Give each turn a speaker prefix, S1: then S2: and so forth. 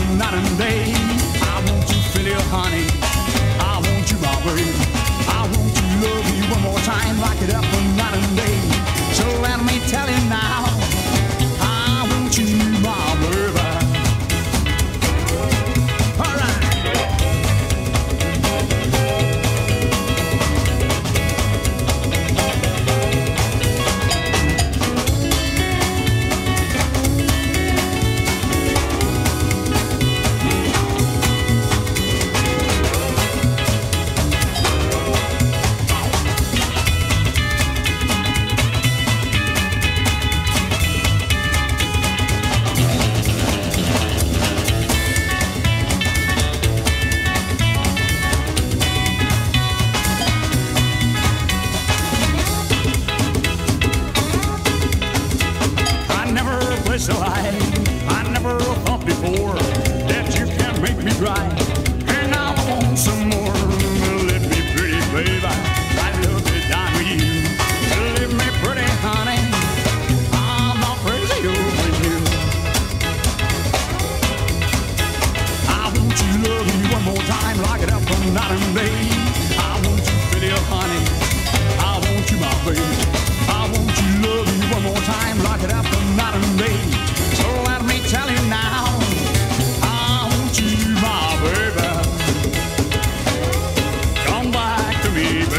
S1: like is I, I never thought before that you can make me cry. And I want some more. Let me pretty, baby. I love to die with you. Me pretty, honey. I'm not crazy over you. I want to love one more time. Lock it up from night day. me